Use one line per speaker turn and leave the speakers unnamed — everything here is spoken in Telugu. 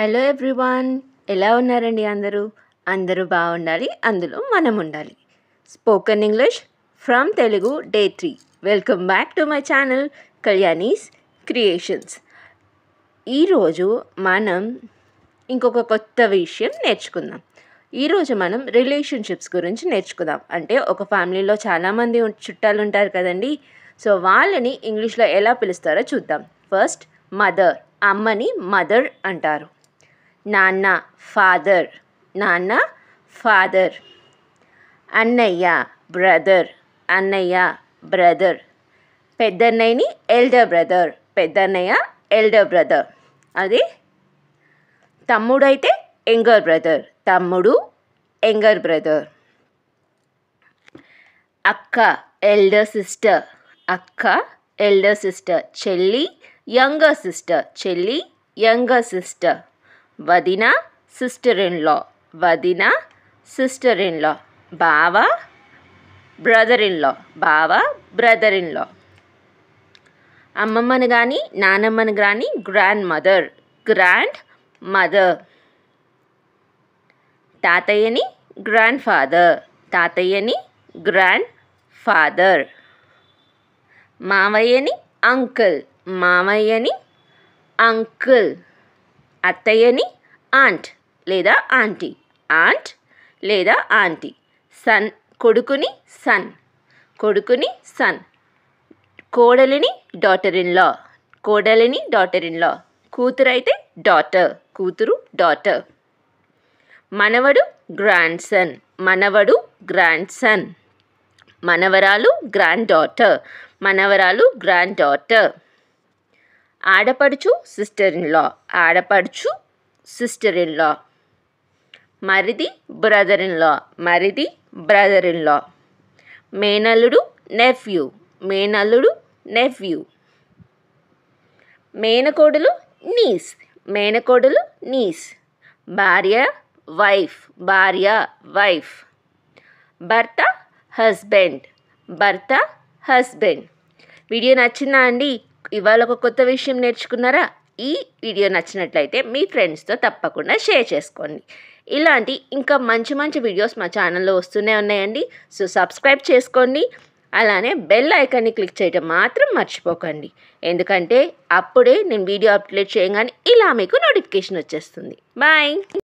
హలో ఎవ్రీవాన్ ఎలా ఉన్నారండి అందరూ? అందరూ బాగుండాలి అందులో మనం ఉండాలి spoken English from Telugu day three. Welcome back to my channel Kalyani's creations. ఈరోజు మనం ఇంకొక కొత్త విషయం నేర్చుకుందాం. ఈరోజు మనం రిలేషన్షిప్స్ గురించి నేర్చుకుందాం. అంటే ఒక ఫ్యామిలీలో చాలామంది చుట్టాలు ఉంటారు కదండి. సో వాళ్ళని ఇంగ్లీష్లో ఎలా పిలుస్తారో చూద్దాం. First mother. అమ్మని మదర్ అంటారు. నాన్న ఫాదర్ నాన్న ఫాదర్ అన్నయ్య బ్రదర్ అన్నయ్య బ్రదర్ పెద్దన్నయ్యని ఎల్డర్ బ్రదర్ పెద్దన్నయ్య ఎల్డర్ బ్రదర్ అది తమ్ముడైతే యంగర్ బ్రదర్ తమ్ముడు యంగర్ బ్రదర్ అక్క ఎల్డర్ సిస్టర్ అక్క ఎల్డర్ సిస్టర్ చెల్లి యంగర్ సిస్టర్ చెల్లి యంగర్ సిస్టర్ వదిన సిస్టర్ ఇన్ లా వదిన సిస్టర్ ఇన్ లా బావ బ్రదర్ ఇన్ లా బావ బ్రదర్ ఇన్ లా అమ్మమ్మని కానీ నానమ్మని కానీ గ్రాండ్ మదర్ గ్రాండ్ మదర్ తాతయ్యని గ్రాండ్ ఫాదర్ తాతయ్యని గ్రాండ్ ఫాదర్ మామయ్యని అంకుల్ మామయ్యని అంకుల్ అత్తయ్యని ఆంట్ లేదా ఆంటీ. ఆంట్ లేదా ఆంటీ. సన్ కొడుకుని సన్. కొడుకుని సన్. కోడలిని డాటర్ ఇన్ లా కోడలిని డాటర్ ఇన్ లా కూతురు అయితే డాటర్. కూతురు డాటర్. మనవడు గ్రాండ్ సన్ మనవడు గ్రాండ్ సన్ మనవరాలు గ్రాండ్ డాటర్. మనవరాలు గ్రాండ్ డాటర్. ఆడపడుచు సిస్టర్ ఇన్ లా ఆడపడుచు సిస్టర్ ఇన్ లా మరిది బ్రదర్ ఇన్ లా మరిది బ్రదర్ ఇన్ లా మేనల్లుడు నెఫ్యూ మేనల్లుడు నెఫ్యూ మేనకోడలు నీస్ మేనకోడలు నీస్ భార్య వైఫ్ భార్య వైఫ్ భర్త హస్బెండ్ భర్త హస్బెండ్ వీడియో నచ్చిందా అండి? ఇవాళ ఒక కొత్త విషయం నేర్చుకున్నారా? ఈ వీడియో నచ్చినట్లయితే మీ ఫ్రెండ్స్తో తప్పకుండా షేర్ చేసుకోండి. ఇలాంటి ఇంకా మంచి మంచి వీడియోస్ మా ఛానల్లో వస్తూనే ఉన్నాయండి. సో సబ్స్క్రైబ్ చేసుకోండి. అలానే బెల్ ఐకాన్ని క్లిక్ చేయడం మాత్రం మర్చిపోకండి. ఎందుకంటే అప్పుడే నేను వీడియో అప్లోడ్ చేయగానే ఇలా మీకు నోటిఫికేషన్ వచ్చేస్తుంది. బాయ్!